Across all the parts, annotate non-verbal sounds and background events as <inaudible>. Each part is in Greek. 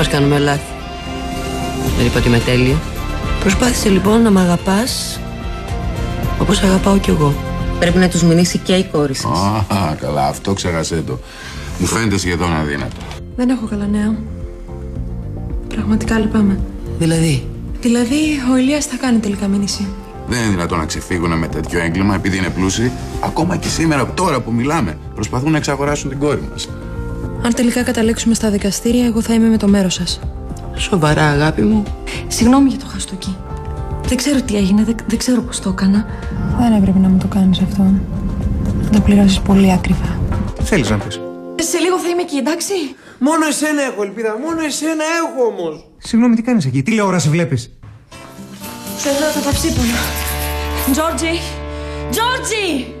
Όλοι μας κάνουμε λάθη. Δεν είπα ότι είμαι τέλεια. Προσπάθησε λοιπόν να μ' αγαπάς όπως αγαπάω κι εγώ. Πρέπει να τους μηνύσει και η κόρη σας. Α, καλά, αυτό ξέχασέ το. Μου φαίνεται σχεδόν αδύνατο. Δεν έχω καλά νέα. Πραγματικά λυπάμαι. Δηλαδή, Δηλαδή, ο Ηλίας θα κάνει τελικά μήνυση. Δεν είναι δυνατόν να ξεφύγουν με τέτοιο έγκλημα επειδή είναι πλούσιοι. Ακόμα και σήμερα, τώρα που μιλάμε, προσπαθούν να εξαγοράσουν την κόρη μας. Αν τελικά καταλήξουμε στα δικαστήρια, εγώ θα είμαι με το μέρος σας. σοβαρά αγάπη μου. Συγγνώμη για το χαστούκι. Δεν ξέρω τι έγινε, δεν, δεν ξέρω πώς το έκανα. Δεν έπρεπε να μου το κάνεις αυτό. Θα το πληρώσεις πολύ ακριβά. Τι θέλεις να πεις; Σε λίγο θα είμαι εκεί, εντάξει; Μόνο εσένα έχω ελπίδα, μόνο εσένα έχω όμως. Συγγνώμη, τι κάνεις εκεί, τηλεόραση βλέπεις; Σε εδώ θα τα ψήπονα. Τζόρτζι! Τζόρτζι!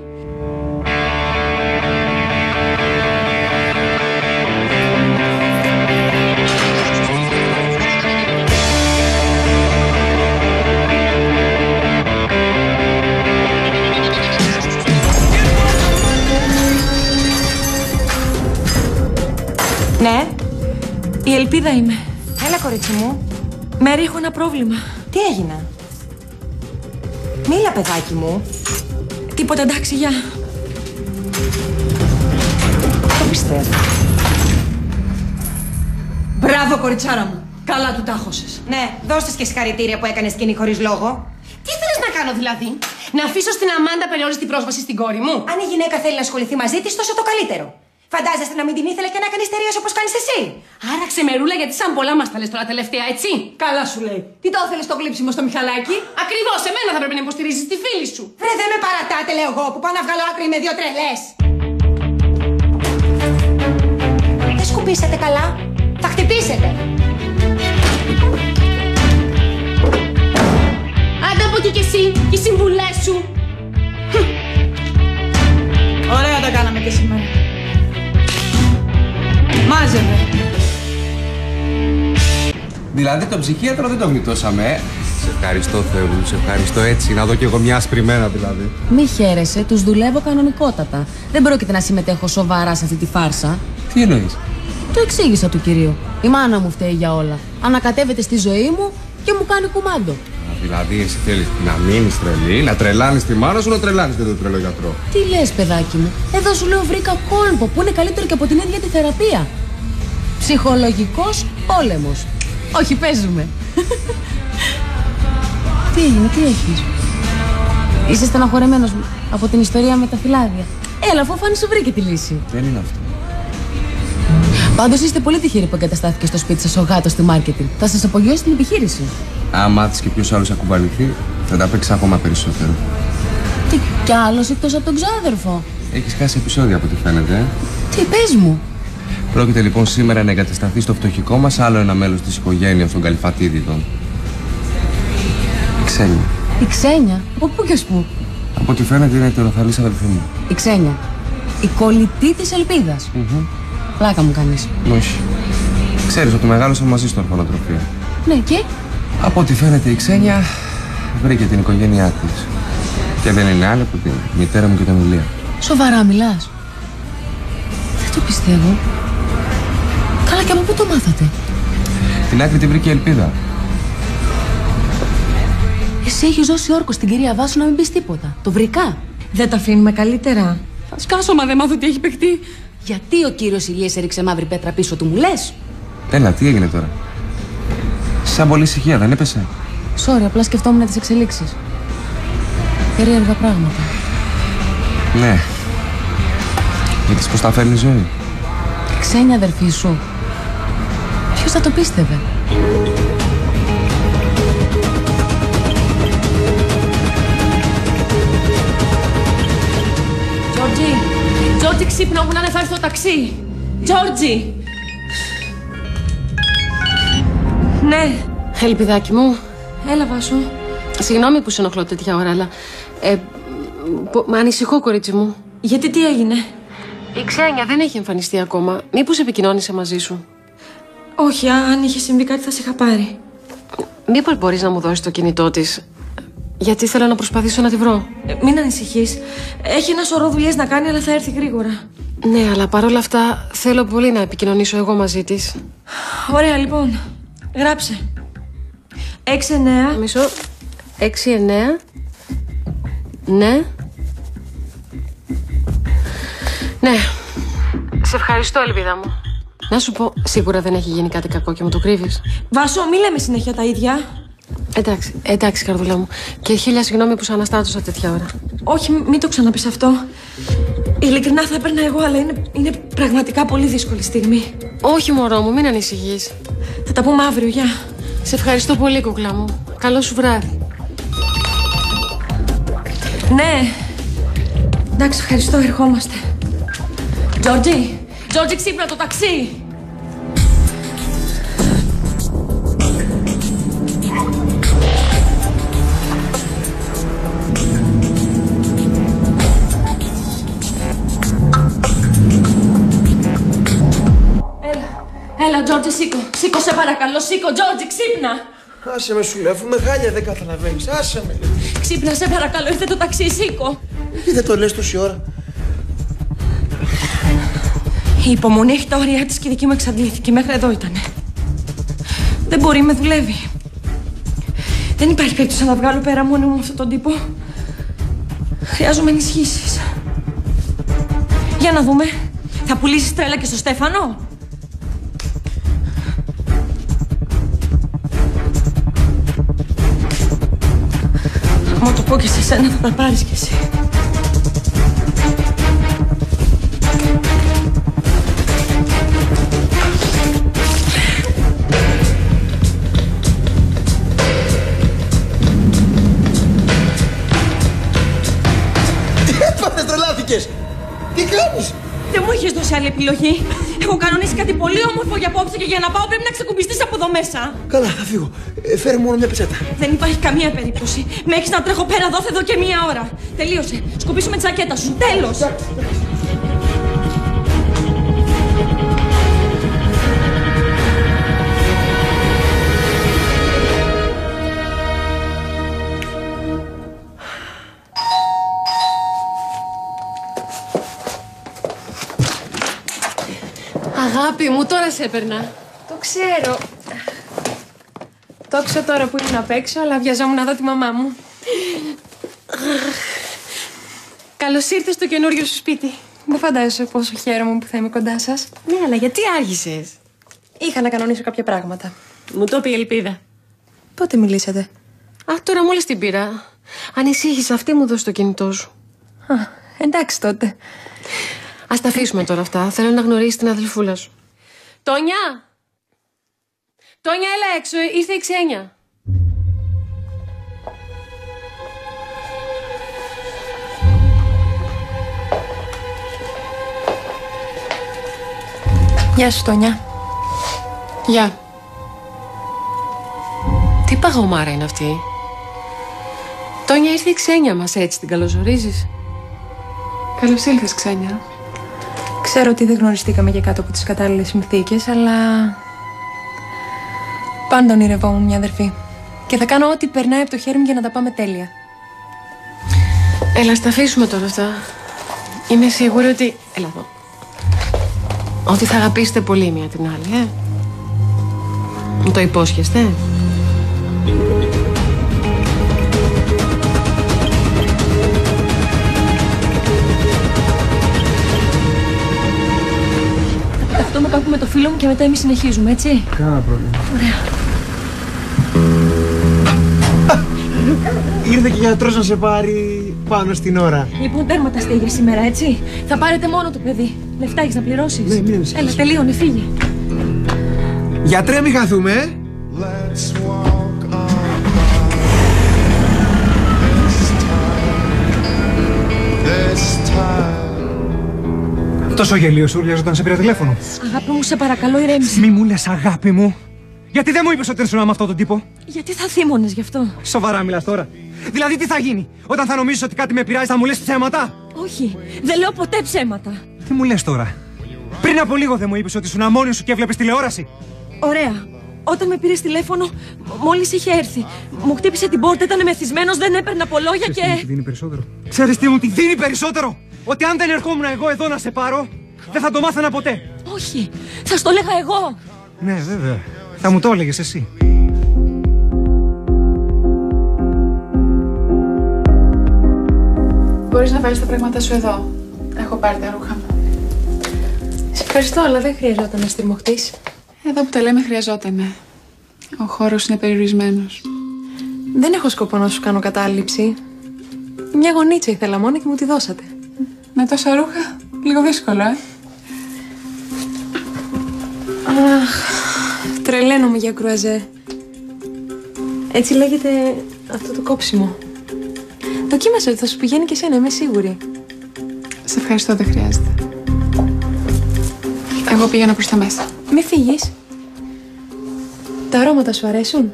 Ναι, η ελπίδα είμαι. Έλα, κορίτσι μου. Μέρη, έχω ένα πρόβλημα. Τι έγινε; Μίλα, παιδάκι μου. Τίποτα, εντάξει, γεια. Το πιστεύω. Μπράβο, κοριτσάρα μου. Καλά του τάχωσες. Ναι, δώστες και συγχαρητήρια που έκανες σκηνή χωρίς λόγο. Τι θέλεις να κάνω δηλαδή, Να αφήσω στην Αμάντα περιόριστη πρόσβαση στην κόρη μου; Αν η γυναίκα θέλει να ασχοληθεί μαζί της, τόσο το καλύτερο. Φαντάζεστε να μην την ήθελε και να κάνει εταιρείε όπως κάνεις εσύ. Άρα ξεμερούλα γιατί σαν πολλά μας τα λες τώρα τελευταία, έτσι; Καλά σου λέει. Τι το ήθελε το γλύψιμο στο Μιχαλάκι; Ακριβώς, εμένα θα πρέπει να υποστηρίζεις τη φίλη σου. Βρε, δεν με παρατάτε, λέω εγώ, που πάω να βγάλω άκρη με δύο τρελές. Δεν σκουπίσατε καλά. Θα χτυπήσετε. Άντε από εκεί κι εσύ, οι συμβουλές σου. Ωραία τα κάναμε και σήμερα. Μάζευε. Δηλαδή τον ψυχίατρο δεν τον γλιτώσαμε, ε. Σε ευχαριστώ Θεό μου, σε ευχαριστώ έτσι, να δω κι εγώ μια ασπριμένα δηλαδή. Μη χαίρεσαι, τους δουλεύω κανονικότατα. Δεν πρόκειται να συμμετέχω σοβαρά σε αυτή τη φάρσα. Τι εννοείς; Το εξήγησα του κυρίου. Η μάνα μου φταίει για όλα. Ανακατεύεται στη ζωή μου και μου κάνει κουμάντο. Α, Δηλαδή εσύ θέλεις να μείνεις τρελή, να τρελάνεις τη μάνα σου, να τρελάνεις και τον τρελό γιατρό. Τι λες, παιδάκι μου; Εδώ σου λέω βρήκα κόλπο που είναι καλύτερο και από την ίδια τη θεραπεία. Ψυχολογικός πόλεμος. Όχι, παίζουμε. <laughs> τι έγινε, τι έχεις; Είσαι στεναχωρεμένος από την ιστορία με τα φυλάδια. Έλα, αφού φάνη σου βρήκε τη λύση. Δεν είναι αυτό. Πάντως είστε πολύ τυχεροί που εγκαταστάθηκε στο σπίτι σας ο γάτος στη μάρκετινγκ. Θα σας απογειώσει την επιχείρηση. Αν μάθεις και ποιος άλλος ακουμπαληθεί, θα τα παίξεις ακόμα περισσότερο. Τι κι άλλος εκτός από τον ξάδερφο. Έχεις χάσει επεισόδια από ό,τι φαίνεται, ε. Τι πες μου. Πρόκειται λοιπόν σήμερα να εγκατασταθεί στο φτωχικό μας άλλο ένα μέλος της οικογένειας των Καλυφατίδητων. Η Ξένια. Η ξένια. Από πού και ως πού; Από ό,τι φαίνεται είναι ετεροθαλής αδελφής μου. Η ξένια. Η κολλητή της ελπίδας. Πλάκα μου κάνεις. Όχι. Ξέρεις ότι μεγάλωσα μαζί στο ορφανοτροφείο. Ναι, και; Από ό,τι φαίνεται η Ξένια βρήκε την οικογένειά της. Και δεν είναι άλλη από την μητέρα μου και την Ηλία. Σοβαρά μιλάς. Δεν το πιστεύω. Καλά, και από πού το μάθατε; Την άκρη την βρήκε η Ελπίδα. Εσύ έχεις δώσει όρκο στην κυρία Βάσου να μην πεις τίποτα. Το βρικά. Δεν τα αφήνουμε καλύτερα. Θα σκάσω μα δεν μάθω τι έχει παιχτεί. Γιατί ο κύριος Ηλίας έριξε μαύρη πέτρα πίσω του, μου λες; Έλα, τι έγινε τώρα; Σαν πολύ ησυχία, δεν έπεσε; Sorry, απλά σκεφτόμουν τις εξελίξεις. Περίεργα πράγματα. Ναι. Είδες πώς τα φέρνει η ζωή. Η ξένια αδερφή σου. Ποιος θα το πίστευε; Τζόρτζι, Τζόρτζι ξύπνα μου να είναι θα έρθει το ταξί. Τζόρτζι. Ναι, Ελπιδάκι μου. έλα Βάσο. Συγγνώμη που σε ενοχλώ τέτοια ώρα, αλλά. Ε, πο- μα ανησυχώ, κορίτσι μου. Γιατί τι έγινε; Η ξένια δεν έχει εμφανιστεί ακόμα. Μήπως επικοινώνησε μαζί σου; Όχι, α- αν είχε συμβεί κάτι θα σε είχα πάρει. Μήπως μπορείς να μου δώσεις το κινητό της; Γιατί θέλω να προσπαθήσω να τη βρω. Ε, μην ανησυχείς. Έχει ένα σωρό δουλειές να κάνει, αλλά θα έρθει γρήγορα. Ναι, αλλά παρόλα αυτά θέλω πολύ να επικοινωνήσω εγώ μαζί της. Ωραία, λοιπόν. Γράψε. 6-9. Μισό. 6-9. Ναι. Ναι. Σε ευχαριστώ, ελπίδα μου. Να σου πω, σίγουρα δεν έχει γίνει κάτι κακό και μου το κρύβεις. Βάσο, μη λέμε συνέχεια τα ίδια. Εντάξει, εντάξει, καρδούλα μου. Και χίλια συγγνώμη που σε αναστάτωσα τέτοια ώρα. Όχι, μην το ξαναπείς αυτό. Ειλικρινά θα έπαιρνα εγώ, αλλά είναι, είναι πραγματικά πολύ δύσκολη στιγμή. Όχι, μωρό μου, μην ανησυχείς. Θα τα πούμε αύριο, γεια. Σε ευχαριστώ πολύ, κουκλά μου. Καλό σου βράδυ. Ναι. Εντάξει, ευχαριστώ, ερχόμαστε. Τζόρτζι, Τζόρτζι, ξύπνα το ταξί. Τζόρτζι, σήκω. Σήκω, σε παρακαλώ, σήκω, Τζόρτζι, ξύπνα. Άσε με σου λέω, αφού με χάλια δεν καταλαβαίνεις. Άσε με. Ξύπνα, σε παρακαλώ, ήρθε το ταξί, σήκω. Γιατί δεν το λες τόση ώρα; Η υπομονή έχει τα όρια της και η δική μου εξαντλήθηκε. Μέχρι εδώ ήταν. Δεν μπορεί, με δουλεύει. Δεν υπάρχει περίπτωση να τα βγάλω πέρα μόνο μου με αυτόν τον τύπο. Χρειάζομαι ενισχύσεις. Για να δούμε. Θα πουλήσεις τρέλα και στο Στέφανο; Πω και σε σένα θα τα πάρεις κι εσύ. Έχει δώσει άλλη επιλογή. Έχω κανονίσει κάτι πολύ όμορφο για απόψε και για να πάω πρέπει να ξεκουμπιστείς από εδώ μέσα. Καλά, θα φύγω. Ε, φέρε μόνο μια πετσέτα. Δεν υπάρχει καμία περίπτωση. Με έχεις να τρέχω πέρα δόθε εδώ και μία ώρα. Τελείωσε. Σκουπίσουμε τη ζακέτα σου. Τέλος. Αγάπη μου, τώρα σε έπαιρνα. Το ξέρω. Το άκουσα τώρα που ήμουν απ' έξω, αλλά βιαζόμουν να δω τη μαμά μου. Καλώς ήρθες στο καινούριο σου σπίτι. Δεν φαντάζεσαι πόσο χαίρομαι που θα είμαι κοντά σας. Ναι, αλλά γιατί άργησες; Είχα να κανονίσω κάποια πράγματα. Μου το είπε η Ελπίδα. Πότε μιλήσατε; Α, τώρα μόλις την πήρα. Ανησύχησα, αυτή μου δώσει το κινητό σου. Α, εντάξει τότε. Α τα αφήσουμε τώρα αυτά. Θέλω να γνωρίσει την αδελφούλα σου. Τόνια! Τόνια, έλα έξω. Ήρθε η ξένια. Γεια σου, Τόνια. Γεια. Τι παγωμάρα είναι αυτή; Τόνια, ήρθε η ξένια μας έτσι. Την καλωσορίζεις; Καλώς ήλθες, ξένια. Ξέρω ότι δεν γνωριστήκαμε και κάτω από τις κατάλληλες συνθήκες, αλλά... Πάντα ονειρευόμουν μια αδερφή. Και θα κάνω ό,τι περνάει από το χέρι μου για να τα πάμε τέλεια. Έλα, στα αφήσουμε τώρα αυτά. Είμαι σίγουρη ότι... Έλα εδώ. Ότι θα αγαπήσετε πολύ η μία την άλλη, ε. Μου το υπόσχεστε. Αυτό με κάπου με το φίλο μου και μετά εμείς συνεχίζουμε, έτσι. Κάνα πρόβλημα. Ωραία. Ήρθε και ο γιατρός να σε πάρει πάνω στην ώρα. Λοιπόν, τέρμα τα αστεία σήμερα, έτσι. Θα πάρετε μόνο το παιδί. Λεφτά έχεις να πληρώσεις. Ναι, μην ανησυχείς. Έλα, τελείωνε, φύγε. Γιατρέ, μην χαθούμε, ε. Τόσο γελίος σου ουρλιάζω όταν σε πήρα τηλέφωνο. Αγάπη μου, σε παρακαλώ, ηρέμησε. Μη μου λες αγάπη μου. Γιατί δεν μου είπες ότι ήσουν με αυτόν τον τύπο; Γιατί θα θύμωνες γι' αυτό; Σοβαρά μιλάς τώρα. Δηλαδή τι θα γίνει; Όταν θα νομίζεις ότι κάτι με πειράζει θα μου λες ψέματα; Όχι, δεν λέω ποτέ ψέματα. Τι μου λες τώρα; Πριν από λίγο δεν μου είπες ότι ήσουν μόνη σου και έβλεπες τηλεόραση. Ωραία. Όταν με πήρες τηλέφωνο, μόλις είχε έρθει. Μου χτύπησε την πόρτα, ήταν μεθυσμένος, δεν έπαιρνα από λόγια Ξέρεις τι μου και. τη δίνει περισσότερο; Ξέρεις τι μου τη δίνει περισσότερο; Ότι αν δεν ερχόμουν εγώ εδώ να σε πάρω, Δεν θα το μάθαινα ποτέ. Όχι, θα στο λέγα εγώ. Ναι, βέβαια. Θα μου το έλεγες εσύ. Μπορείς να βάλεις τα πράγματα σου εδώ. Έχω πάρει τα ρούχα μου. Σε ευχαριστώ, αλλά δεν χρειαζόταν να στριμωχτείς. Εδώ που τα λέμε χρειαζότανε. Ο χώρος είναι περιορισμένος. Δεν έχω σκοπό να σου κάνω κατάληψη. Μια γονίτσα ήθελα μόνο και μου τη δώσατε. Με τόσα ρούχα, λίγο δύσκολο, ε. Αχ, τρελαίνομαι για κρουαζέ. Έτσι λέγεται αυτό το κόψιμο. Δοκίμασε ότι θα σου πηγαίνει και εσένα, είμαι σίγουρη. Σε ευχαριστώ, δεν χρειάζεται. Εγώ πήγαινα προς τα μέσα. Μη φύγεις. Τα αρώματα σου αρέσουν;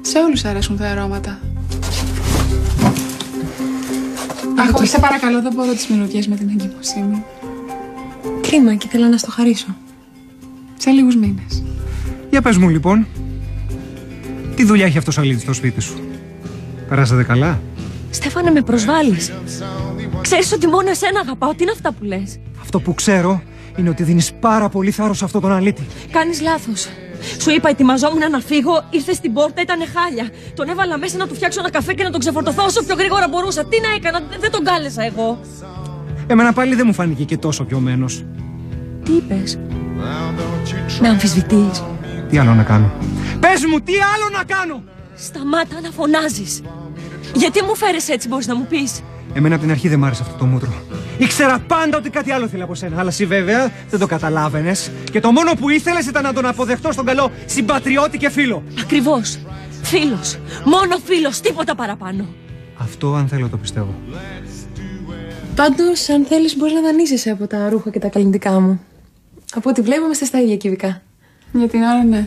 Σε όλους αρέσουν τα αρώματα. Αχ, όχι, σε παρακαλώ, δεν μπορώ τις μυρωδιές με την εγκυμοσύνη. Κρίμα και ήθελα να στο χαρίσω. Σε λίγους μήνες. Για πες μου λοιπόν, τι δουλειά έχει αυτός ο αλήτης στο σπίτι σου; Περάσατε καλά; Στέφανε, με προσβάλλεις. Ξέρεις ότι μόνο εσένα αγαπάω. Τι είναι αυτά που λες; Αυτό που ξέρω είναι ότι δίνεις πάρα πολύ θάρρος σε αυτόν τον αλήτη. Κάνεις λάθος. Σου είπα, ετοιμαζόμουν να φύγω, ήρθες στην πόρτα, ήταν χάλια. Τον έβαλα μέσα να του φτιάξω ένα καφέ και να τον ξεφορτωθώ όσο πιο γρήγορα μπορούσα. Τι να έκανα, δε- δεν τον κάλεσα εγώ. Εμένα πάλι δεν μου φάνηκε και τόσο πιωμένος. Τι είπες; Με αμφισβητείς; Τι άλλο να κάνω; Πες μου, τι άλλο να κάνω; Σταμάτα να φωνάζεις. Γιατί μου φέρες έτσι, μπορείς να μου πεις; Εμένα από την αρχή δεν μ' άρεσε αυτό το μούτρο. Ήξερα πάντα ότι κάτι άλλο θέλει από σένα. Αλλά εσύ βέβαια δεν το καταλάβαινες. Και το μόνο που ήθελες ήταν να τον αποδεχτώ στον καλό συμπατριώτη και φίλο. Ακριβώς. Φίλος. Μόνο φίλος, τίποτα παραπάνω. Αυτό αν θέλω το πιστεύω. Πάντως, αν θέλεις, μπορείς να δανείζεσαι από τα ρούχα και τα καλλιντικά μου. Από ό,τι βλέπουμε, είμαστε στα ίδια κυβικά. Για την ώρα, ναι.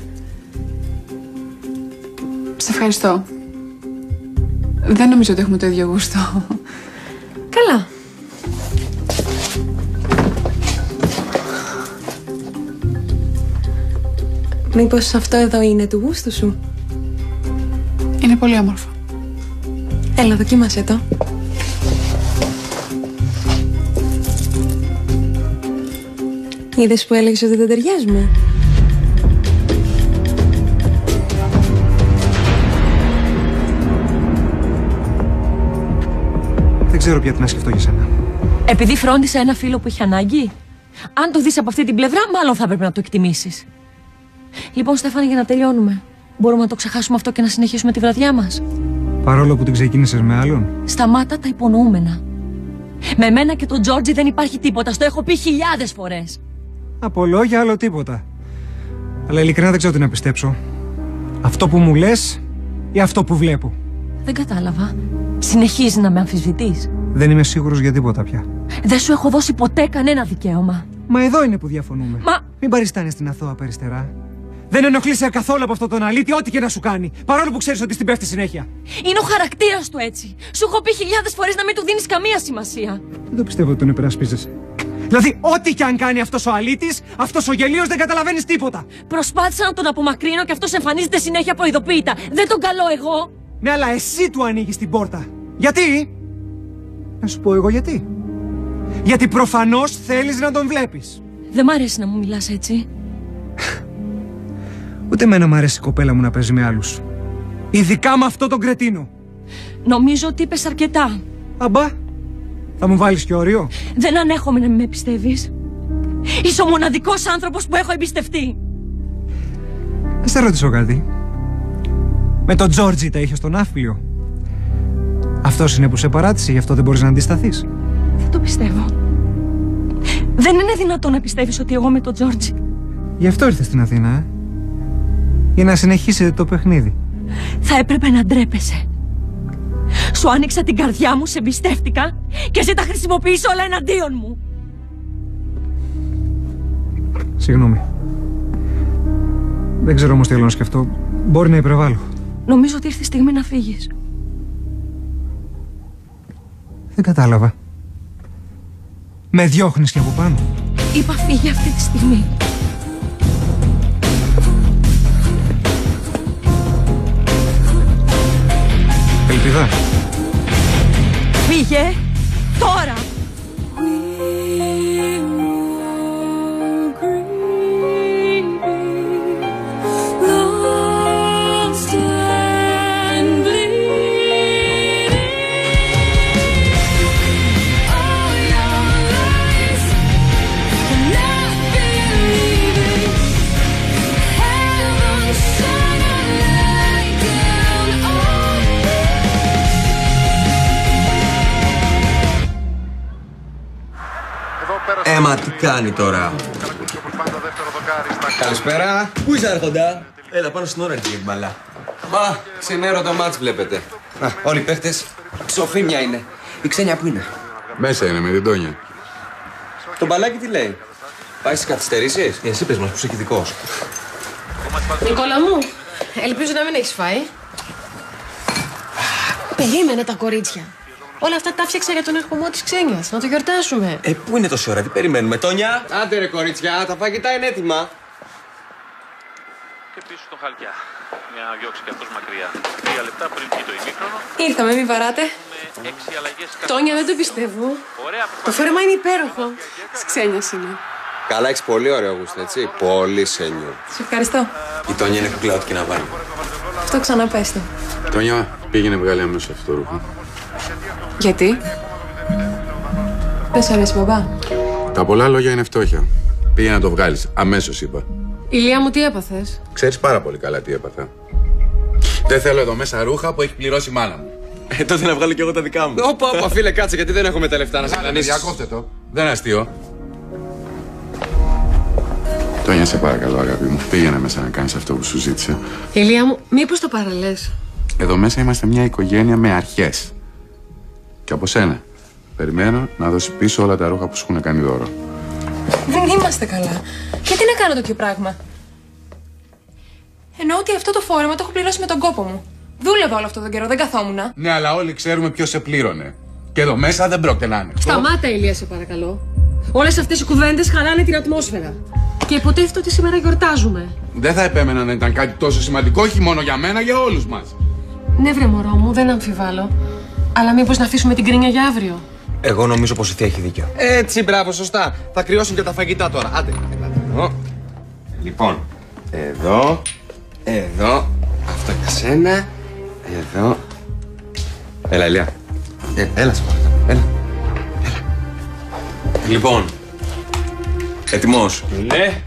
Σε ευχαριστώ. Δεν νομίζω ότι έχουμε το ίδιο γούστο. Καλά. Μήπως αυτό εδώ είναι του γούστου σου; Είναι πολύ όμορφο. Έλα, δοκίμασέ το. Είδες που έλεγες ότι δεν ταιριάζουμε; Δεν ξέρω πια τι να σκεφτώ για σένα. Επειδή φρόντισα ένα φίλο που είχε ανάγκη. Αν το δεις από αυτή την πλευρά, μάλλον θα έπρεπε να το εκτιμήσεις. Λοιπόν, Στέφανη, για να τελειώνουμε. Μπορούμε να το ξεχάσουμε αυτό και να συνεχίσουμε τη βραδιά μας. Παρόλο που την ξεκίνησες με άλλον. Σταμάτα τα υπονοούμενα. Με μένα και τον Τζόρτζι δεν υπάρχει τίποτα. Στο έχω πει χιλιάδες φορές. Από λόγια άλλο τίποτα. Αλλά ειλικρινά δεν ξέρω τι να πιστέψω. Αυτό που μου λες ή αυτό που βλέπω. Δεν κατάλαβα. Συνεχίζει να με αμφισβητείς. Δεν είμαι σίγουρος για τίποτα πια. Δεν σου έχω δώσει ποτέ κανένα δικαίωμα. Μα εδώ είναι που διαφωνούμε. Μα- Μην παριστάνεις την αθώα περιστερά. Δεν ενοχλείσαι καθόλου από αυτόν τον αλήτη, ό,τι και να σου κάνει. Παρόλο που ξέρεις ότι στην πέφτει συνέχεια. Είναι ο χαρακτήρας του έτσι. Σου έχω πει χιλιάδες φορές να μην του δίνεις καμία σημασία. Δεν το πιστεύω ότι τον υπερασπίζεσαι. Δηλαδή, ό,τι και αν κάνει αυτός ο αλήτης, αυτός ο γελίος δεν καταλαβαίνεις τίποτα. Προσπάθησα να τον απομακρύνω και αυτός εμφανίζεται συνέχεια αποειδοποίητα. Δεν τον καλώ εγώ. Ναι, αλλά εσύ του ανοίγεις την πόρτα. Γιατί; Να σου πω εγώ γιατί. Γιατί προφανώς θέλεις να τον βλέπεις. Δεν μ' αρέσει να μου μιλάς έτσι. Ούτε εμένα μου αρέσει η κοπέλα μου να παίζει με άλλους. Ειδικά με αυτό τον κρετίνο. Νομίζω ότι είπες αρκετά. Αμπά, θα μου βάλεις και όριο; Δεν ανέχομαι να μην με πιστεύεις. Είσαι ο μοναδικός άνθρωπος που έχω εμπιστευτεί. Να σε ρωτήσω κάτι. Με τον Τζόρτζι τα είχες στον άφλιο; Αυτός είναι που σε παράτησε, γι' αυτό δεν μπορείς να αντισταθείς. Δεν το πιστεύω. Δεν είναι δυνατόν να πιστεύεις ότι εγώ με τον Τζόρτζι. Γι' αυτό ήρθες στην Αθήνα, ε; Για να συνεχίσετε το παιχνίδι. Θα έπρεπε να ντρέπεσαι. Σου άνοιξα την καρδιά μου, σε εμπιστεύτηκα και εσύ τα χρησιμοποιείς όλα εναντίον μου. Συγγνώμη. Δεν ξέρω όμως τι άλλο να σκεφτώ. Μπορεί να υπερβάλλω. Νομίζω ότι ήρθε η στιγμή να φύγεις. Δεν κατάλαβα. Με διώχνεις και από πάνω. Είπα φύγε αυτή τη στιγμή. <laughs> Φύγε Καλησπέρα. Πού είσαι, Αρχοντά. Έλα, πάνω στην ώρα και η μπαλά. Μπα, ξενέρο το μάτς βλέπετε. Α, όλοι οι παίχτες είναι. Η ξένια που είναι. Μέσα είναι, με την Τόνια. Το μπαλάκι τι λέει; Πάει στις καθυστερήσεις; ε, Εσύ πες μας, που είσαι δικό. Νικόλα μου, ελπίζω να μην έχεις φάει. Περίμενε τα κορίτσια. Όλα αυτά τα φτιάξα για τον ερχομό της ξένιας. Να το γιορτάσουμε. Ε, πού είναι τόση ώρα, τι περιμένουμε, Τόνια; Άντε ρε κορίτσια, τα φαγητά είναι έτοιμα. Και πίσω στο χαλκιά. Για να διώξει και αυτός μακριά. Τρία λεπτά πριν πει το ημίχρονο. Ήρθαμε, μην παρατε. Τόνια, δεν το πιστεύω. Ωραία, το φέρμα είναι υπέροχο. Της ξένιας είναι. Καλά, έχεις πολύ ωραίο γούστο, έτσι. Πολύ σένιο. Σε ευχαριστώ. Η Τόνια είναι κουκλάωτικη να βάλει. Αυτό ξαναπέστε. Τόνια, πήγαινε βγάλει αμέσως αυτό το ρούχο. Γιατί; Δεν σ' αρέσει, μπαμπά. Τα πολλά λόγια είναι φτώχεια. Πήγε να το βγάλεις. Αμέσως είπα. Ηλία μου, τι έπαθες; Ξέρεις πάρα πολύ καλά τι έπαθα. Δεν θέλω εδώ μέσα ρούχα που έχει πληρώσει η μάνα μου. Ε, τότε να βγάλω κι εγώ τα δικά μου. Όπα, όπα, φίλε, κάτσε γιατί δεν έχουμε τα λεφτά να σε κανείς. Διακόπτε το. Δεν είναι αστείο. Τόνια, σε παρακαλώ, αγάπη μου. Πήγαινε μέσα να κάνεις αυτό που σου ζήτησε. Ηλία μου, μήπως το παραλέ. Εδώ μέσα είμαστε μια οικογένεια με αρχές. Και από σένα. Περιμένω να δώσει πίσω όλα τα ρούχα που σου έχουν κάνει δώρο. Δεν είμαστε καλά. Γιατί να κάνω τέτοιο πράγμα; Εννοώ ότι αυτό το φόρεμα το έχω πληρώσει με τον κόπο μου. Δούλευα όλο αυτό τον καιρό, δεν καθόμουν. Ναι, αλλά όλοι ξέρουμε ποιος σε πλήρωνε. Και εδώ μέσα δεν πρόκειται να είναι. Σταμάτα, Ηλία, σε παρακαλώ. Όλες αυτές οι κουβέντες χαλάνε την ατμόσφαιρα. Και υποτίθεται ότι σήμερα γιορτάζουμε. Δεν θα επέμενα να ήταν κάτι τόσο σημαντικό, όχι μόνο για μένα, για όλους μας. Ναι, βρε μωρό μου, δεν αμφιβάλλω. Αλλά μήπως να αφήσουμε την κρίνια για αύριο; Εγώ νομίζω πως η Θεία έχει δίκιο. Έτσι, μπράβο, σωστά. Θα κρυώσουν και τα φαγητά τώρα. Άντε, ελάτε εδώ. Λοιπόν, εδώ, εδώ, αυτό για σένα, εδώ. Έλα, Ελία. Ε, έλα, σε έλα. έλα. Λοιπόν, ετοιμό. Ναι.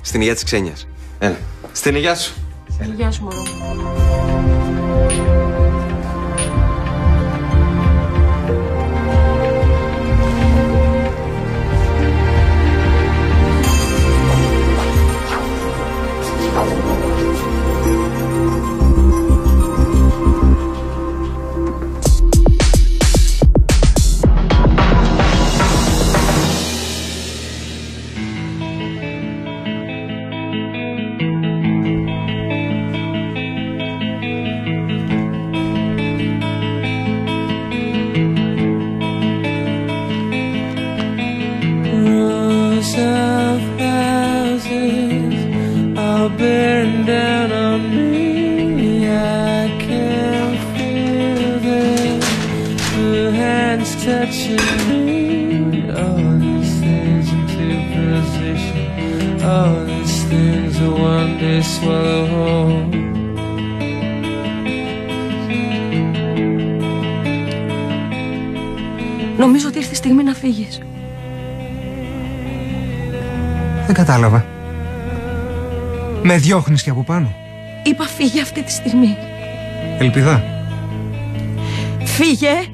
Στην υγεία της ξένιας. Έλα. Στην υγεία σου. Στην υγεία σου, μωρό. Με διώχνεις και από πάνω. Είπα φύγε αυτή τη στιγμή. Ελπιδά. Φύγε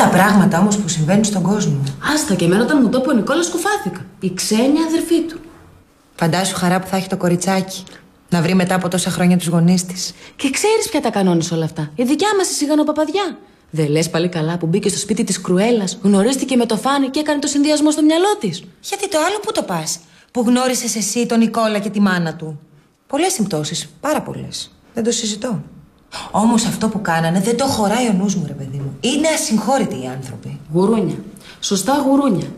τα πράγματα όμως που συμβαίνουν στον κόσμο. Άστα και εμένα όταν μου το είπε ο Νικόλας κουφάθηκα. Η ξένια αδερφή του. Φαντάσου χαρά που θα έχει το κοριτσάκι. Να βρει μετά από τόσα χρόνια τους γονείς της. Και ξέρεις ποια τα κανόνισε όλα αυτά. Η δικιά μας η σιγανοπαπαδιά. Δεν λες πάλι καλά που μπήκε στο σπίτι της Κρουέλας, γνωρίστηκε με το Φάνη και έκανε το συνδυασμό στο μυαλό της. Γιατί το άλλο που το πας; Που γνώρισες εσύ τον Νικόλα και τη μάνα του; Πολλές συμπτώσεις. Πάρα πολλές. Δεν το συζητώ. Όμως αυτό που κάνανε δεν το χωράει ο νους μου, ρε παιδί μου. Είναι ασυγχώρητοι οι άνθρωποι. Γουρούνια. Σωστά γουρούνια.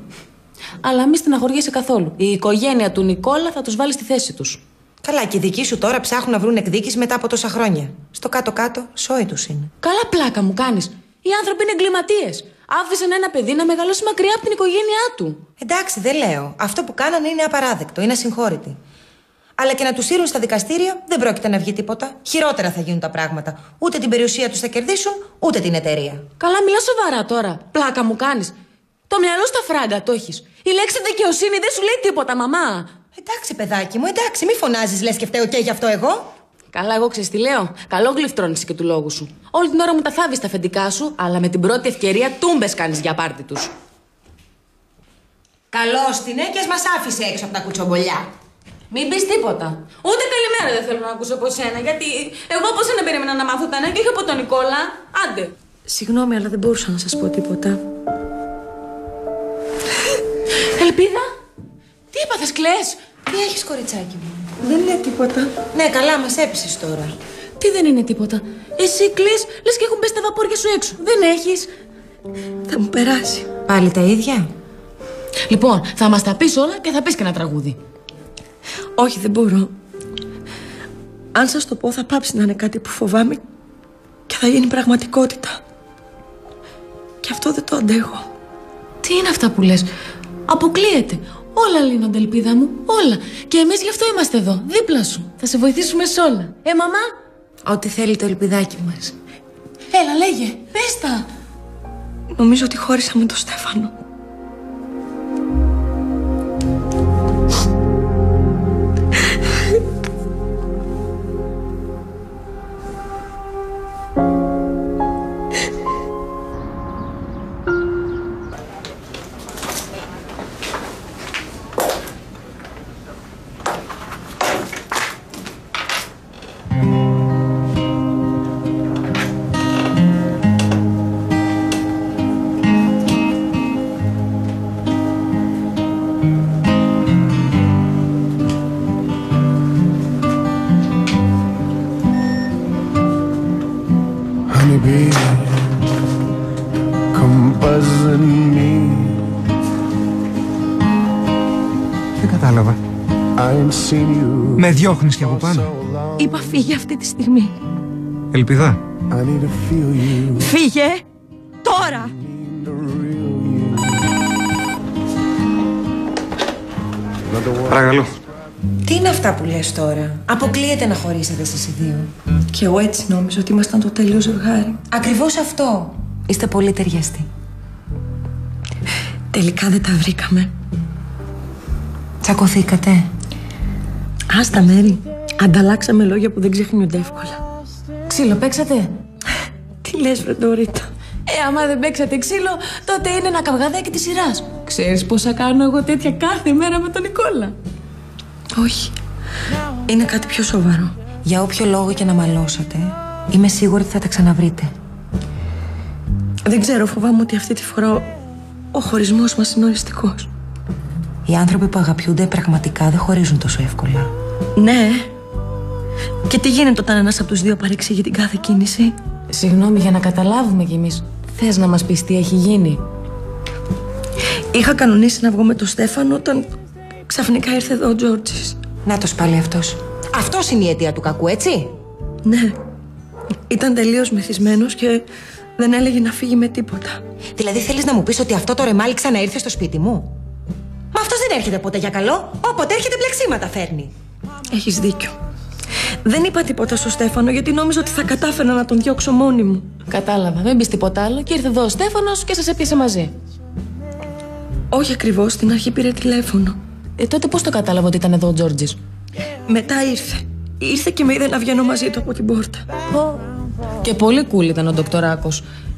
Αλλά μη στεναχωριέσαι καθόλου. Η οικογένεια του Νικόλα θα τους βάλει στη θέση τους. Καλά, και οι δικοί σου τώρα ψάχνουν να βρουν εκδίκηση μετά από τόσα χρόνια. Στο κάτω-κάτω, σόι τους είναι. Καλά πλάκα μου κάνεις. Οι άνθρωποι είναι εγκληματίες. Άφησαν ένα παιδί να μεγαλώσει μακριά από την οικογένειά του. Εντάξει, δεν λέω. Αυτό που κάνανε είναι απαράδεκτο, είναι ασυγχώρητοι. Αλλά και να τους στείλουν στα δικαστήρια δεν πρόκειται να βγει τίποτα. Χειρότερα θα γίνουν τα πράγματα. Ούτε την περιουσία τους θα κερδίσουν, ούτε την εταιρεία. Καλά, μιλά σοβαρά τώρα. Πλάκα μου κάνεις. Το μυαλό στα φράγκα το έχεις. Η λέξη δικαιοσύνη δεν σου λέει τίποτα, μαμά. Εντάξει, παιδάκι μου, εντάξει, μη φωνάζεις, λες και φταίω και γι' αυτό εγώ. Καλά, εγώ ξέρεις τι λέω. Καλό γλυφτρώνει και του λόγου σου. Όλη την ώρα μου τα θάβεις τα αφεντικά σου, αλλά με την πρώτη ευκαιρία τούμπες κάνεις για πάρτι τους. Καλώς την ε, και μας άφησε έξω από τα κουτσομπολιά. Μην πεις τίποτα. Ούτε καλημέρα δεν θέλω να ακούσω από σένα, γιατί εγώ από σένα περίμενα να μάθω τα νέα και όχι από τον Νικόλα. Άντε. Συγγνώμη, αλλά δεν μπορούσα να σας πω τίποτα. Ελπίδα, τι έπαθες, κλαις; Τι έχεις, κοριτσάκι μου; Δεν είναι τίποτα. Ναι, καλά, μας έπεισες τώρα. Τι δεν είναι τίποτα. Εσύ κλαις, λες και έχουν πέσει τα βαπόρια σου έξω. Δεν έχεις. Θα μου περάσει. Πάλι τα ίδια; Λοιπόν, θα μας τα πεις όλα και θα πεις και ένα τραγούδι. Όχι, δεν μπορώ. Αν σας το πω θα πάψει να είναι κάτι που φοβάμαι και θα γίνει πραγματικότητα. Και αυτό δεν το αντέχω. Τι είναι αυτά που λες; Αποκλείεται. Όλα λύνονται, ελπίδα μου. Όλα. Και εμείς γι' αυτό είμαστε εδώ. Δίπλα σου. Θα σε βοηθήσουμε σε όλα. Ε, μαμά; Ό,τι θέλει το ελπιδάκι μας. Έλα, λέγε. Πες τα. Νομίζω ότι χώρισα με τον Στέφανο. Διώχνεις και από πάνω. Είπα φύγε αυτή τη στιγμή. Ελπιδά. I need to feel you. Φύγε τώρα. Παρακαλώ. Τι είναι αυτά που λες τώρα; Αποκλείεται να χωρίσετε εσείς οι δύο. Και εγώ έτσι νόμιζα ότι ήμασταν το τέλειο ζευγάρι. Ακριβώς αυτό. Είστε πολύ ταιριαστοί. Τελικά δεν τα βρήκαμε. Τσακωθήκατε. Άστα μέρη. Ανταλλάξαμε λόγια που δεν ξεχνιούνται εύκολα. Ξύλο, παίξατε; Τι λες Βρεντορίτα. Ε, άμα δεν παίξατε ξύλο, τότε είναι ένα καυγαδάκι τη σειράς. Ξέρεις πόσα κάνω εγώ τέτοια κάθε μέρα με τον Νικόλα; Όχι. Είναι κάτι πιο σοβαρό. Για όποιο λόγο και να μαλώσατε, είμαι σίγουρη ότι θα τα ξαναβρείτε. Δεν ξέρω, φοβάμαι ότι αυτή τη φορά ο, ο χωρισμός μας είναι οριστικός. Οι άνθρωποι που αγαπιούνται πραγματικά δεν χωρίζουν τόσο εύκολα. Ναι. Και τι γίνεται όταν ένας από τους δύο παρεξηγεί την κάθε κίνηση; Συγγνώμη, για να καταλάβουμε κι εμείς. Θες να μας πεις τι έχει γίνει; Είχα κανονίσει να βγω με τον Στέφανο όταν ξαφνικά ήρθε εδώ ο Τζόρτζης. Να το πάλι αυτός. Αυτός είναι η αιτία του κακού, έτσι; Ναι. Ήταν τελείως μεθυσμένος και δεν έλεγε να φύγει με τίποτα. Δηλαδή θέλεις να μου πεις ότι αυτό το ρεμάλι ξαναήρθε στο σπίτι μου; Μα αυτός δεν έρχεται ποτέ για καλό. Όποτε έρχεται πλεξίματα φέρνει. Έχεις δίκιο. Δεν είπα τίποτα στο Στέφανο γιατί νόμιζα ότι θα κατάφερα να τον διώξω μόνη μου. Κατάλαβα, μην πεις τίποτα άλλο και ήρθε εδώ ο Στέφανος και σας έπιασε μαζί. Όχι ακριβώς, στην αρχή πήρε τηλέφωνο. Ε, τότε πώς το κατάλαβα ότι ήταν εδώ ο Τζόρτζης; Μετά ήρθε. Ήρθε και με είδε να βγαίνω μαζί του από την πόρτα. Και πολύ cool ήταν ο Ντοκτοράκο.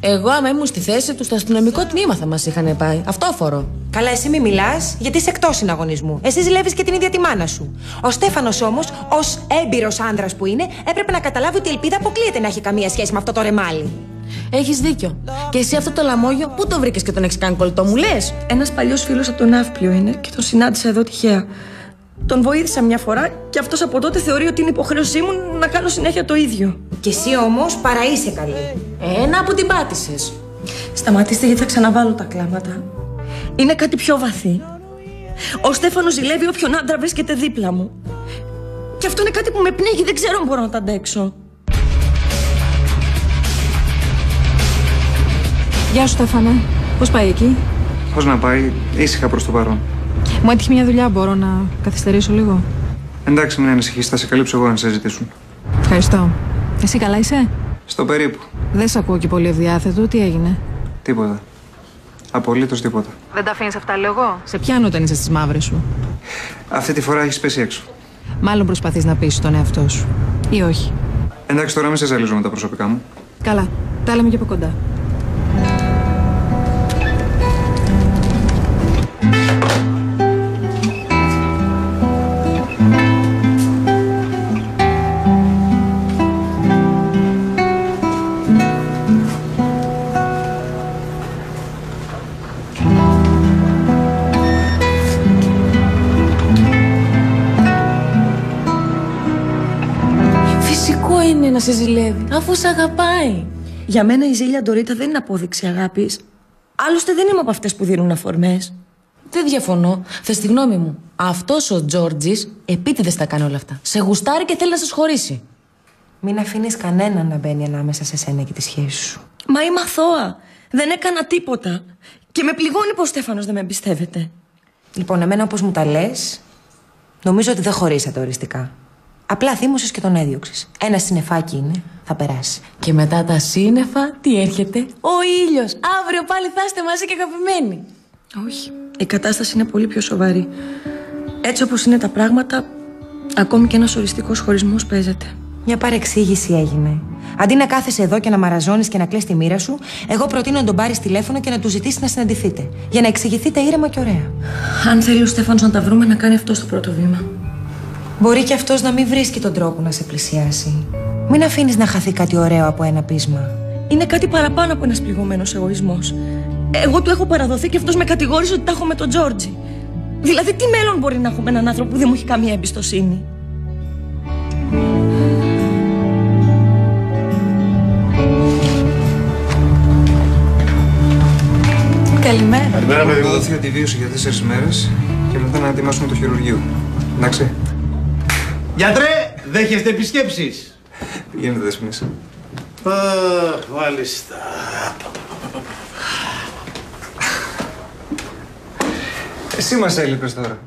Εγώ, άμα ήμουν στη θέση του, στο αστυνομικό τμήμα θα μας είχαν πάει. Αυτό αφορώ. Καλά, εσύ μη μιλάς, γιατί είσαι εκτός συναγωνισμού. Εσύ ζηλεύεις και την ίδια τη μάνα σου. Ο Στέφανος όμως, ως έμπειρος άντρα που είναι, έπρεπε να καταλάβει ότι η ελπίδα αποκλείεται να έχει καμία σχέση με αυτό το ρεμάλι. Έχεις δίκιο. Και εσύ αυτό το λαμόγιο, πού το βρήκες και τον έχεις κάνει κολλητό, μου λες; Ένας παλιός φίλος από τον Ναύπλιο είναι και τον συνάντησα εδώ τυχαία. Τον βοήθησα μια φορά και αυτός από τότε θεωρεί ότι είναι υποχρέωσή μου να κάνω συνέχεια το ίδιο. Και εσύ όμως παρά είσαι καλή. Ένα που την πάτησες. Σταματήστε γιατί θα ξαναβάλω τα κλάματα. Είναι κάτι πιο βαθύ. Ο Στέφανος ζηλεύει όποιον άντρα βρίσκεται δίπλα μου. Και αυτό είναι κάτι που με πνίγει, δεν ξέρω αν μπορώ να τα αντέξω. Γεια σου, Στέφανε. Πώς πάει εκεί; Πώς να πάει, ήσυχα προς το παρόν. Μου έτυχε μια δουλειά, μπορώ να καθυστερήσω λίγο; Εντάξει, μην ανησυχείς, θα σε καλύψω εγώ αν σε ζητήσουν. Ευχαριστώ. Εσύ καλά είσαι; Στο περίπου. Δεν σε ακούω και πολύ ευδιάθετο. Τι έγινε; Τίποτα. Απολύτως τίποτα. Δεν τα αφήνεις αυτά, λέω εγώ; Σε πιάνω όταν είσαι στις μαύρες σου. Αυτή τη φορά έχεις πέσει έξω. Μάλλον προσπαθείς να πείσει τον εαυτό σου. Ή όχι. Εντάξει, τώρα μην σε ζαλίζω με τα προσωπικά μου. Καλά. Τα λέμε και από κοντά. Είναι να σε ζηλεύει, αφού σε αγαπάει. Για μένα η ζήλια Ντορίτα δεν είναι απόδειξη αγάπης. Άλλωστε δεν είμαι από αυτές που δίνουν αφορμές. Δεν διαφωνώ. Θες τη γνώμη μου. Αυτός ο Τζόρτζης επίτηδες τα κάνει όλα αυτά. Σε γουστάρει και θέλει να σα χωρίσει. Μην αφήνεις κανέναν να μπαίνει ανάμεσα σε σένα και τη σχέση σου. Μα είμαι αθώα. Δεν έκανα τίποτα. Και με πληγώνει πως ο Στέφανος δεν με εμπιστεύεται. Λοιπόν, εμένα όπως μου τα λες, νομίζω ότι δεν χωρίσατε οριστικά. Απλά θύμωσες και τον έδιωξες. Ένα συνεφάκι είναι, θα περάσει. Και μετά τα σύννεφα, τι έρχεται; Ο ήλιος. Αύριο πάλι θα είστε μαζί και αγαπημένοι. Όχι. Η κατάσταση είναι πολύ πιο σοβαρή. Έτσι όπως είναι τα πράγματα, ακόμη και ένας οριστικός χωρισμός παίζεται. Μια παρεξήγηση έγινε. Αντί να κάθεσαι εδώ και να μαραζώνεις και να κλαις τη μοίρα σου, εγώ προτείνω να τον πάρεις τηλέφωνο και να του ζητήσεις να συναντηθείτε. Για να εξηγηθείτε ήρεμα και ωραία. Αν θέλει ο Στέφανος να τα βρούμε, να κάνει αυτό στο πρώτο βήμα. Μπορεί και αυτός να μην βρίσκει τον τρόπο να σε πλησιάσει. Μην αφήνεις να χαθεί κάτι ωραίο από ένα πείσμα. Είναι κάτι παραπάνω από ένας πληγωμένος εγωισμός. Εγώ του έχω παραδοθεί και αυτός με κατηγόρησε ότι τα έχω με τον Τζόρτζι. Δηλαδή, τι μέλλον μπορεί να έχω με έναν άνθρωπο που δεν μου έχει καμία εμπιστοσύνη; Καλημέρα. Καλημέρα, παιδί. Θα δοθεί αντιβίωση για τέσσερις μέρες και μετά να ετοιμάσουμε το χειρουργείο. Εντάξει. Γιατρέ, δέχεστε επισκέψεις. Πηγαίνετε δεσμής. Αχ, μάλιστα. Εσύ μας έλειπες τώρα.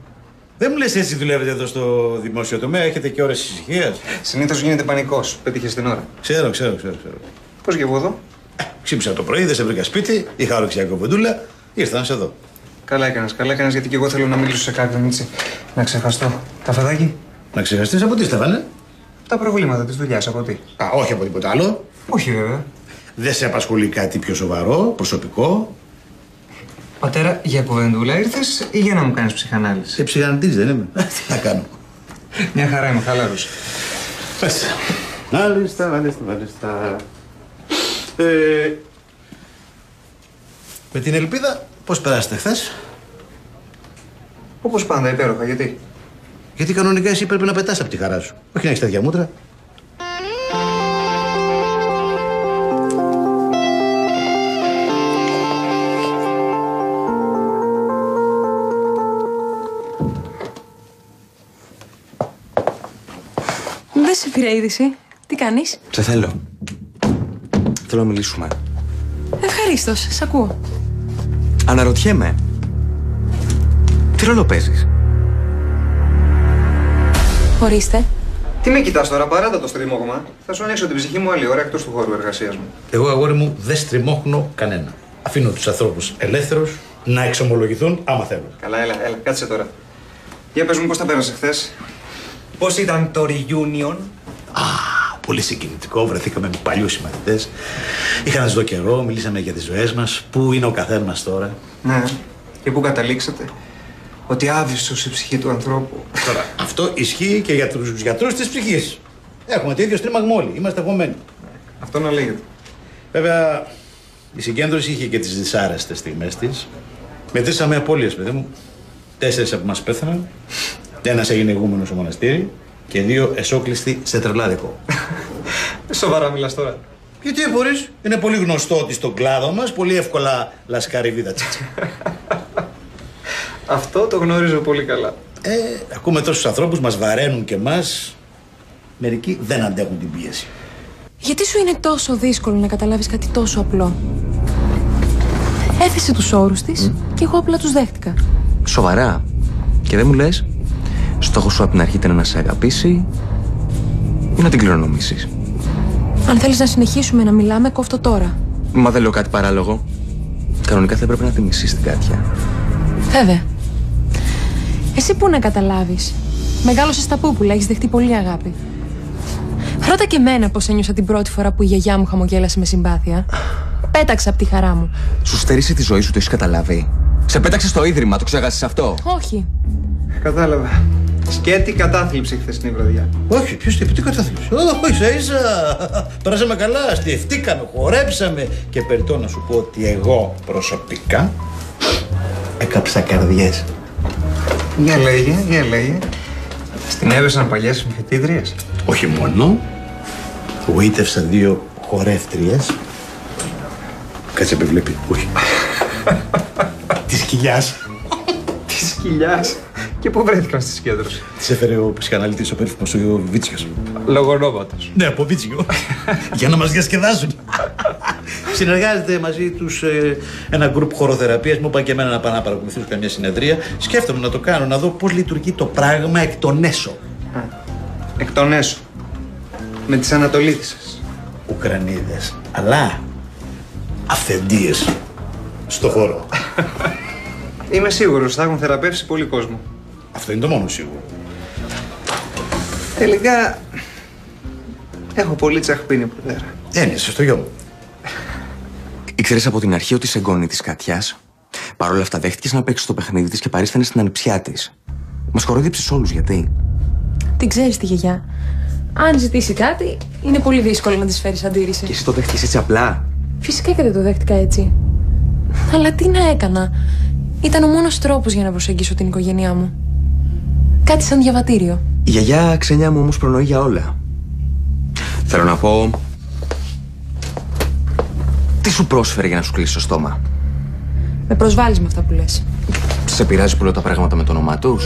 Δεν μου λες έτσι δουλεύετε εδώ στο δημόσιο τομέα, έχετε και ώρες ησυχίας. Συνήθως γίνεται πανικός. Πέτυχες την ώρα. Ξέρω, ξέρω, ξέρω. ξέρω. Πώς και εγώ εδώ. Ξύπνησα το πρωί, δεν σε βρήκα σπίτι, είχα όρεξη για κοπεντούλα, ήρθα να σε δω. Καλά έκανες, καλά έκανες γιατί και εγώ θέλω να μιλήσω σε κάποιον έτσι. Να ξεχαστώ. Τα φεδάκι. Να ξεχαστείς από τι, Στέφανε; Τα προβλήματα της δουλειάς, από τι. Α, όχι από τίποτα άλλο. Όχι βέβαια. Δεν σε απασχολεί κάτι πιο σοβαρό, προσωπικό; Πατέρα, για κουβεντούλα ήρθες ή για να μου κάνεις ψυχανάλυση; Ε, ψυχαναλυτής δεν είμαι. Τι να κάνω. Μια χαρά είμαι, χαλάρος. Πες. Μάλιστα, μάλιστα, μάλιστα. Ε, με την ελπίδα, πώς περάσετε χθες; Όπως πάντα, υπέροχα, γιατί; Γιατί κανονικά εσύ πρέπει να πετάς από τη χαρά σου. Όχι να έχεις τέτοια μούτρα. Δεν σε πήρε είδηση. Τι κάνεις; Σε θέλω. Θέλω να μιλήσουμε. Ευχαρίστως. Σ' ακούω. Αναρωτιέμαι. Τι ρόλο παίζεις; Ορίστε. Τι με κοιτάς τώρα, παράτα το στριμώγμα. Θα σου ανοίξω την ψυχή μου άλλη ώρα εκτός του χώρου εργασίας μου. Εγώ, αγόρι μου, δεν στριμώχνω κανένα. Αφήνω τους ανθρώπους ελεύθερους να εξομολογηθούν άμα θέλουν. Καλά, έλα, έλα, κάτσε τώρα. Για πες μου πώς τα πέρασε χθες; Πώς ήταν το reunion; Πολύ συγκινητικό. Βρεθήκαμε με παλιούς συμμαθητές. Είχα να ζητώ καιρό, μιλήσαμε για τις ζωές μας. Πού είναι ο καθένας τώρα; Ναι. Και πού καταλήξατε; Ότι άβυσος η ψυχή του ανθρώπου. Τώρα, αυτό ισχύει και για τους γιατρούς της ψυχής. Έχουμε το ίδιο στρίμαγμα όλοι. Είμαστε αγωμένοι. Αυτό να λέγεται. Βέβαια, η συγκέντρωση είχε και τις δυσάρεστες στιγμές της. Μετρήσαμε απώλειες, παιδί μου. Τέσσερις από εμά πέθαναν. Ένας έγινε ηγούμενος στο μοναστήρι και δύο εσόκλειστοι σε τρελάδικο. <laughs> Σοβαρά μιλάς τώρα. Γιατί μπορείς, είναι πολύ γνωστό ότι στον κλάδο μας πολύ εύκολα λασκάρει βίδα τσίτσα. <laughs> Αυτό το γνωρίζω πολύ καλά. Ε, ακούμε τόσους ανθρώπους, μας βαραίνουν και εμάς. Μερικοί δεν αντέχουν την πίεση. Γιατί σου είναι τόσο δύσκολο να καταλάβεις κάτι τόσο απλό; Έθεσε τους όρους της και εγώ απλά τους δέχτηκα. Σοβαρά. Και δεν μου λες, στόχος σου από την αρχή ήταν να σε αγαπήσει ή να την κληρονομήσεις. Αν θέλεις να συνεχίσουμε να μιλάμε, κόφτω τώρα. Μα δεν λέω κάτι παράλογο. Κανονικά θα έπρεπε να τη μισείς την Κάτια. Βέβαια. Εσύ πού να καταλάβεις; Μεγάλωσες στα πούπουλα, έχεις δεχτεί πολύ αγάπη. Ρώτα και εμένα πώς ένιωσα την πρώτη φορά που η γιαγιά μου χαμογέλασε με συμπάθεια. Πέταξα από τη χαρά μου. Σου στερήσει τη ζωή σου, το έχεις καταλάβει. Σε πέταξε στο ίδρυμα, το ξέχασες αυτό; Όχι. Κατάλαβα. Σκέτη κατάθλιψη χθεσινή βραδιά. Όχι, ποιος τι, τι κατάθλιψη; Όχι, ίσα ίσα. Περάσαμε καλά, στιευτήκαμε, χορέψαμε. Και περιττώ να σου πω ότι εγώ προσωπικά έκαψα καρδιές. Για λέγε, για λέγε. Στην έβεσαν παλιές συμφιτήτριες. Όχι μόνο. Γοήτευσα δύο χορεύτριες. Κάτσε με βλέπει. Όχι. <laughs> Της κοιλιάς. Της σκυλιάς. Και πού βρέθηκαν στη συγκέντρωση. Της έφερε ο ψυχαναλυτής ο περίφημος ο Βίτσιος. Λογονόματος. Ναι, από Βίτσιο. <laughs> Για να μας διασκεδάσουν. Συνεργάζεται μαζί τους ένα γκρουπ χωροθεραπεία. Μου είπαν και εμένα να πάω να παρακολουθήσω καμιά συνεδρία. Σκέφτομαι να το κάνω, να δω πώς λειτουργεί το πράγμα εκ των έσω. Εκ των έσω. Με τις ανατολίτισες. Ουκρανίδες. Αλλά αυθεντίες στο χώρο. Είμαι σίγουρος θα έχουν θεραπεύσει πολύ κόσμο. Αυτό είναι το μόνο σίγουρο. Τελικά έχω πολύ τσαχπίνη πατέρα. Ένιωσες στο γιο μου. Ήξερε από την αρχή ότι είσαι εγγόνη της Κατιάς. Παρ' όλα αυτά, δέχτηκες να παίξεις το παιχνίδι της και παρίστανε στην ανιψιά της. Μας κοροϊδέψει όλους γιατί; Την ξέρεις τη γιαγιά. Αν ζητήσει κάτι, είναι πολύ δύσκολο να της φέρεις αντίρρηση. Και εσύ το δέχτηκες έτσι απλά; Φυσικά και δεν το δέχτηκα έτσι. Αλλά τι να έκανα; Ήταν ο μόνος τρόπος για να προσεγγίσω την οικογένειά μου. Κάτι σαν διαβατήριο. Η γιαγιά ξενιά μου όμως προνοεί για όλα. Θέλω να πω. Τι σου πρόσφερε για να σου κλείσει το στόμα; Με προσβάλλεις με αυτά που λες. Σε πειράζει που λέω τα πράγματα με το όνομά τους;